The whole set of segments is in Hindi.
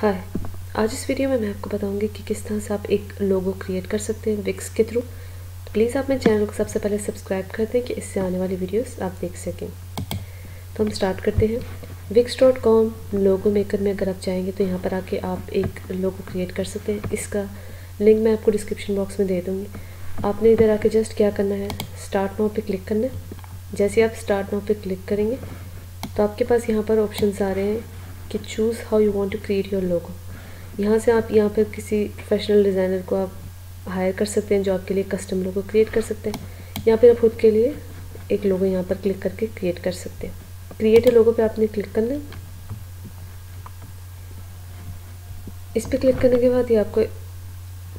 हाय आज इस वीडियो में मैं आपको बताऊँगी कि किस तरह से आप एक लोगो क्रिएट कर सकते हैं विक्स के थ्रू तो प्लीज़ आप मेरे चैनल को सबसे पहले सब्सक्राइब कर दें कि इससे आने वाली वीडियोस आप देख सकें। तो हम स्टार्ट करते हैं। Wix dot com logo maker में अगर आप चाहेंगे तो यहाँ पर आके आप एक लोगो क्रिएट कर सकते हैं। इसका लिंक मैं आपको डिस्क्रिप्शन बॉक्स में दे दूँगी। आपने इधर आके जस्ट क्या करना है? स्टार्ट नाउ पे क्लिक करना है। जैसे आप स्टार्ट नाउ पे क्लिक करेंगे तो आपके पास यहाँ पर ऑप्शन आ रहे हैं। कि choose how you want to create your logo यहाँ से आप, यहाँ पर किसी प्रोफेशनल डिज़ाइनर को आप हायर कर सकते हैं जो आपके लिए कस्टम लोगो क्रिएट कर सकते हैं, या फिर आप खुद के लिए एक लोगो यहाँ पर क्लिक करके क्रिएट कर सकते हैं। क्रिएट लोगो पे आपने क्लिक करना है। इस पर क्लिक करने के बाद ये आपको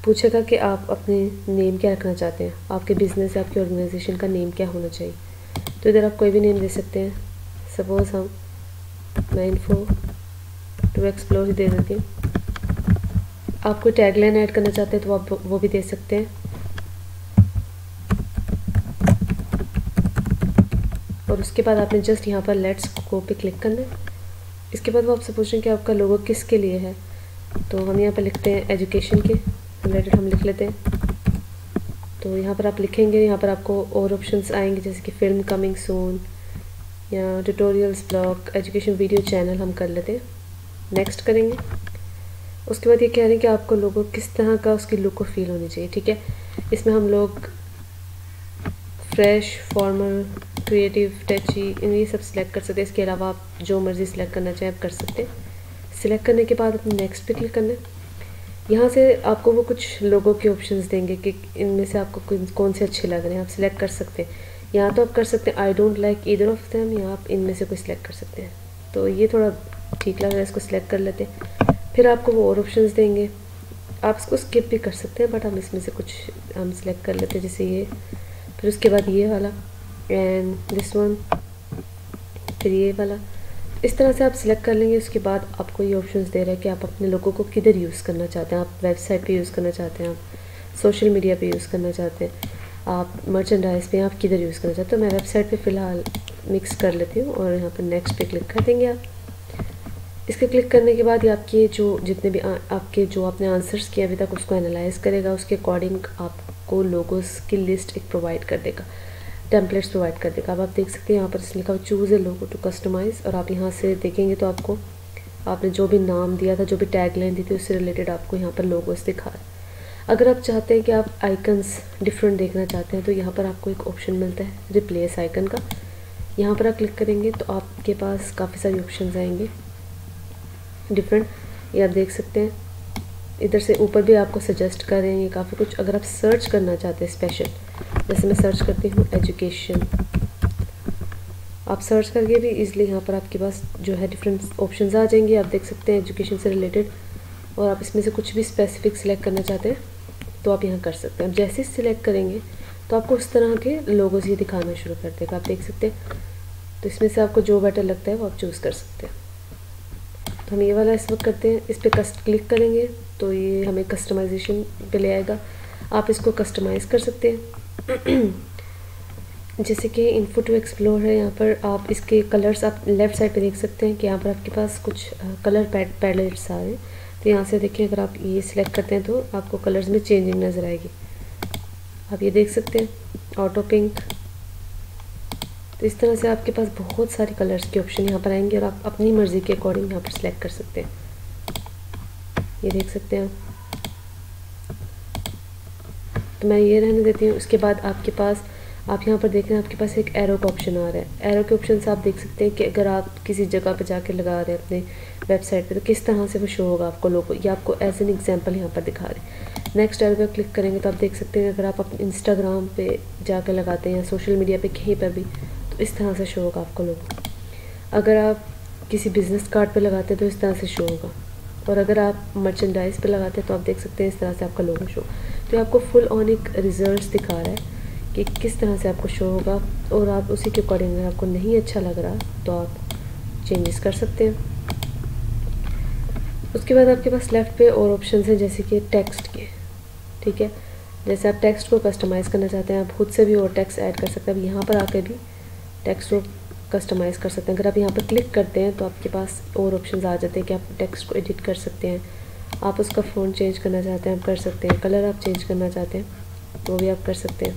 पूछेगा कि आप अपने नेम क्या रखना चाहते हैं? आपके बिज़नेस या आपकी ऑर्गेनाइजेशन का नेम क्या होना चाहिए? तो इधर आप कोई भी नेम दे सकते हैं। सपोज़ हम, मैं इन्फो टू एक्सप्लोर ही दे हूँ आप कोई टैगलाइन ऐड करना चाहते हैं तो आप वो भी दे सकते हैं। और उसके बाद आपने जस्ट यहाँ पर लेट्स गो पे क्लिक करना है। इसके बाद वो आपसे पूछ रहे हैं कि आपका लोगो किसके लिए है? तो हम यहाँ पर लिखते हैं एजुकेशन के। रिलेटेड हम लिख लेते हैं। तो यहाँ पर आप लिखेंगे, यहाँ पर आपको और ऑप्शंस आएँगे, जैसे कि फ़िल्म कमिंग सोन या tutorials blog education video channel हम कर लेते हैं। नेक्स्ट करेंगे। उसके बाद ये कह रहे हैं कि आपको लोगों, किस तरह का उसकी लुक को फील होनी चाहिए, ठीक है? इसमें हम लोग फ्रेश फॉर्मल क्रिएटिव टची ये सब सिलेक्ट कर सकते हैं। इसके अलावा आप जो मर्ज़ी सिलेक्ट करना चाहें आप कर सकते हैं। सिलेक्ट करने के बाद अपने नेक्स्ट पे क्लिक करना है। यहाँ से आपको वो कुछ लोगों के ऑप्शंस देंगे कि इनमें से आपको कौन से अच्छे लग रहे हैं, आप सिलेक्ट कर सकते हैं। यहाँ तो आप कर सकते हैं आई डोंट लाइक इधर ऑफ़ दैम या आप इनमें से कोई सिलेक्ट कर सकते हैं। तो ये थोड़ा ठीक लग रहा है, इसको सिलेक्ट कर लेते हैं। फिर आपको वो और ऑप्शन देंगे। आप इसको स्किप भी कर सकते हैं बट हम इसमें से कुछ, हम सिलेक्ट कर लेते हैं, जैसे ये। फिर उसके बाद ये वाला एंड दिस वन फिर ये वाला। इस तरह से आप सिलेक्ट कर लेंगे, उसके बाद आपको ये ऑप्शंस दे रहा है कि आप अपने लोगों को किधर यूज़ करना चाहते हैं। आप वेबसाइट पे यूज़ करना चाहते हैं, आप सोशल मीडिया पे यूज़ करना चाहते हैं, आप मर्चेंडाइज पे आप किधर यूज़ करना चाहते हो। मैं वेबसाइट पे फ़िलहाल मिक्स कर लेती हूँ और यहाँ पर नेक्स्ट पे क्लिक कर देंगे आप। इसके क्लिक करने के बाद ये आपके जो जितने भी आ, आपके जो आपने आंसर्स किए अभी तक उसको एनालाइज करेगा। उसके अकॉर्डिंग आपको लोगोस की लिस्ट एक प्रोवाइड कर देगा। टेम्पलेट्स प्रोवाइड कर देगा। अब आप देख सकते हैं यहाँ पर इसमें लिखा choose a logo to customise और आप यहाँ से देखेंगे तो आपको आपने जो भी नाम दिया था जो भी टैग लाइन दी थी उससे रिलेटेड आपको यहाँ पर लोगोस दिखा अगर आप चाहते हैं कि आप आइकन्स डिफरेंट देखना चाहते हैं तो यहाँ पर आपको एक ऑप्शन मिलता है रिप्लेस आइकन का। यहाँ पर आप क्लिक करेंगे तो आपके पास काफ़ी सारी ऑप्शन आएँगे। डिफरेंट ये आप देख सकते हैं। इधर से ऊपर भी आपको सजेस्ट कर रहे हैं, ये काफ़ी कुछ। अगर आप सर्च करना चाहते हैं स्पेशल जैसे मैं सर्च करती हूँ एजुकेशन आप सर्च करके भी इजीली यहाँ पर आपके पास जो है डिफरेंट ऑप्शन आ जाएँगे। आप देख सकते हैं एजुकेशन से रिलेटेड और आप इसमें से कुछ भी स्पेसिफिक सिलेक्ट करना चाहते हैं तो आप यहाँ कर सकते हैं। जैसे सिलेक्ट करेंगे तो आपको उस तरह के लोगों ये दिखाना शुरू कर देगा। आप देख सकते हैं तो इसमें से आपको जो बेटर लगता है, वो आप चूज़ कर सकते हैं। हम ये वाला इस वक्त करते हैं, इस पर कस्ट क्लिक करेंगे तो ये हमें कस्टमाइजेशन पे ले आएगा। आप इसको कस्टमाइज़ कर सकते हैं। जैसे कि इनफो टू एक्सप्लोर है, यहाँ पर आप इसके कलर्स आप लेफ़्ट साइड पे देख सकते हैं कि यहाँ पर आपके पास कुछ कलर पैड पैलेट्स आ रहे हैं। तो यहाँ से देखिए, अगर आप ये सिलेक्ट करते हैं तो आपको कलर्स में चेंजिंग नज़र आएगी। आप ये देख सकते हैं ऑटो पिंक तो इस तरह से आपके पास बहुत सारे कलर्स के ऑप्शन यहाँ पर आएँगे और आप अपनी मर्ज़ी के अकॉर्डिंग यहाँ पर सिलेक्ट कर सकते हैं। ये देख सकते हैं तो मैं ये रहने देती हूँ। उसके बाद आपके पास, आप यहाँ पर देख रहे हैं आपके पास एक एरो का ऑप्शन आ रहा है। एरो के ऑप्शन से आप देख सकते हैं कि अगर आप किसी जगह पर जाकर लगा रहे हैं अपने वेबसाइट पे तो किस तरह से वो शो होगा आपको लोगो या आपको एज एन एग्जांपल यहाँ पर दिखा रहे हैं। नेक्स्ट एरो पर क्लिक करेंगे तो आप देख सकते हैं अगर आप अपने इंस्टाग्राम पे जाकर लगाते हैं या सोशल मीडिया पर कहीं पर भी इस तरह से शो होगा आपको लोग अगर आप किसी बिज़नेस कार्ड पे लगाते हैं तो इस तरह से शो होगा। और अगर आप मर्चेंडाइज पे लगाते हैं तो आप देख सकते हैं इस तरह से आपका लोगो शो तो आपको फुल ऑन एक रिज़ल्ट दिखा रहा है कि किस तरह से आपको शो होगा। और आप उसी के अकॉर्डिंग अगर आपको नहीं अच्छा लग रहा तो आप चेंजेस कर सकते हैं। उसके बाद आपके पास लेफ़्ट पे और ऑप्शन हैं, जैसे कि टेक्स्ट के। ठीक है? जैसे आप टेक्स्ट को कस्टमाइज़ करना चाहते हैं, आप खुद से भी और टेक्स्ट ऐड कर सकते हैं। अब यहाँ पर आकर भी टेक्स्ट को कस्टमाइज़ कर सकते हैं। अगर आप यहाँ पर क्लिक करते हैं तो आपके पास और ऑप्शन आ जाते हैं कि आप टेक्स्ट को एडिट कर सकते हैं। आप उसका फ़ोन चेंज करना चाहते हैं, आप कर सकते हैं। कलर आप चेंज करना चाहते हैं, वो भी आप कर सकते हैं।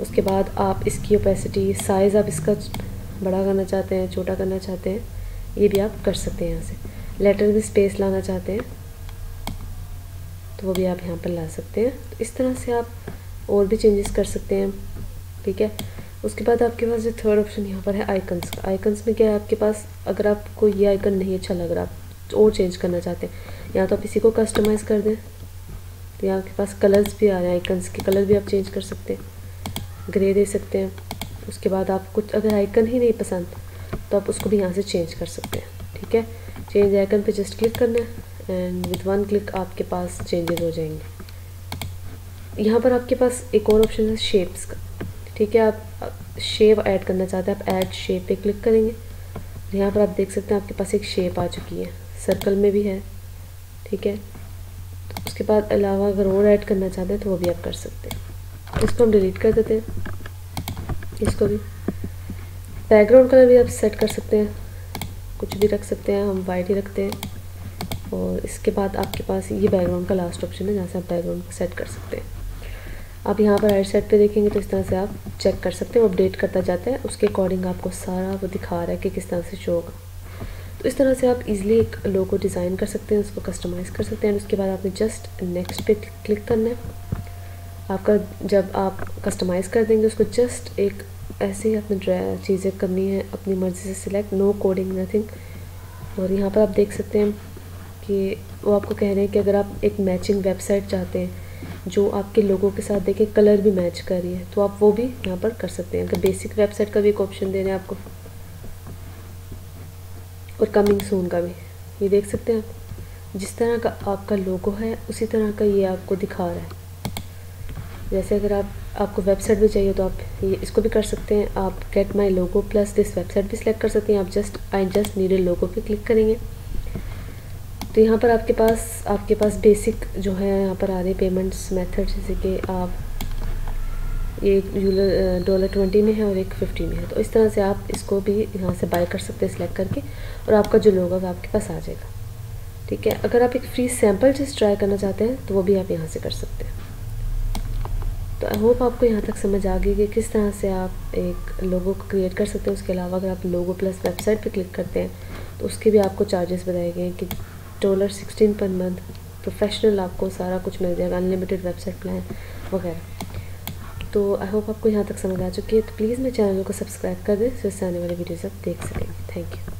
उसके बाद आप इसकी ओपेसिटी साइज़ आप इसका बड़ा करना चाहते हैं, छोटा करना चाहते हैं, ये भी आप कर सकते हैं यहाँ से। लेटर में स्पेस लाना चाहते हैं तो वो भी आप यहाँ पर ला सकते हैं। तो इस तरह से आप और भी चेंजेस कर सकते हैं, ठीक है? उसके बाद आपके पास जो थर्ड ऑप्शन यहाँ पर है आइकन्स का। आइकन्स में क्या है? आपके पास अगर आपको ये आइकन नहीं अच्छा लग रहा, आप और चेंज करना चाहते हैं, या तो आप इसी को कस्टमाइज़ कर दें तो यहाँ आपके पास कलर्स भी आ रहे हैं आइकन्स के। कलर भी आप चेंज कर सकते हैं ग्रे दे सकते हैं। उसके बाद आप कुछ अगर आइकन ही नहीं पसंद तो आप उसको भी यहाँ से चेंज कर सकते हैं, ठीक है? चेंज आइकन पे जस्ट क्लिक करना है एंड विथ वन क्लिक आपके पास चेंजेस हो जाएँगे। यहाँ पर आपके पास एक और ऑप्शन है शेप्स का। ठीक है, आप शेप ऐड करना चाहते हैं, आप ऐड शेप पे क्लिक करेंगे। यहाँ पर आप देख सकते हैं आपके पास एक शेप आ चुकी है सर्कल में भी है, ठीक है। तो उसके बाद अलावा अगर और ऐड करना चाहते हैं तो वो भी आप कर सकते हैं। इसको हम डिलीट कर देते हैं, इसको भी। बैकग्राउंड कलर भी आप सेट कर सकते हैं, कुछ भी रख सकते हैं, हम वाइट ही रखते हैं। और इसके बाद आपके पास ये बैकग्राउंड का लास्ट ऑप्शन है, जहाँ से आप बैकग्राउंड सेट कर सकते हैं। आप यहाँ पर राइट साइड पे देखेंगे तो इस तरह से आप चेक कर सकते हैं अपडेट करता जाता है। उसके अकॉर्डिंग आपको सारा वो दिखा रहा है कि किस तरह से शो होगा। तो इस तरह से आप इजीली एक लोगो डिज़ाइन कर सकते हैं, उसको कस्टमाइज़ कर सकते हैं उसके बाद आपने जस्ट नेक्स्ट पे क्लिक करना है। आपका जब आप कस्टमाइज़ कर देंगे, उसको जस्ट एक ऐसे ही अपनी चीज़ें करनी है, अपनी मर्ज़ी से सिलेक्ट नो कोडिंग नथिंग और यहाँ पर आप देख सकते हैं कि वो आपको कह रहे हैं कि अगर आप एक मैचिंग वेबसाइट चाहते हैं जो आपके लोगों के साथ देखें कलर भी मैच कर रही है तो आप वो भी यहाँ पर कर सकते हैं। अगर बेसिक वेबसाइट का भी एक ऑप्शन दे रहे हैं आपको। और कमिंग सून का भी। ये देख सकते हैं आप। जिस तरह का आपका लोगो है, उसी तरह का ये आपको दिखा रहा है। जैसे अगर आप, आपको वेबसाइट भी चाहिए तो आप ये, इसको भी कर सकते हैं। आप get my logo plus this website भी सिलेक्ट कर सकते हैं। आप just I just need a logo पे क्लिक करेंगे। तो यहाँ पर आपके पास आपके पास बेसिक जो है, यहाँ पर आ रहे पेमेंट्स मेथड जैसे कि आप एक डॉलर ट्वेंटी में है और एक फिफ्टी में है। तो इस तरह से आप इसको भी यहाँ से बाय कर सकते हैं सिलेक्ट करके और आपका जो लोग है आपके पास आ जाएगा। ठीक है? अगर आप एक फ्री सैंपल चीज़ ट्राई करना चाहते हैं तो वो भी आप यहाँ से कर सकते हैं। तो आई होप आपको यहाँ तक समझ आ गई कि किस तरह से आप एक लोगो को क्रिएट कर सकते हैं। उसके अलावा अगर आप लोगो प्लस वेबसाइट पे क्लिक करते हैं तो उसके भी आपको चार्जेस बताए गए हैं कि dollar sixteen per month professional आपको सारा कुछ मिल जाएगा अनलिमिटेड वेबसाइट प्लान वगैरह। तो आई होप आपको यहाँ तक समझ आ चुकी है। तो प्लीज़ मेरे चैनल को सब्सक्राइब कर दें से आने वाली वीडियोज़ आप देख सकेंगे। Thank you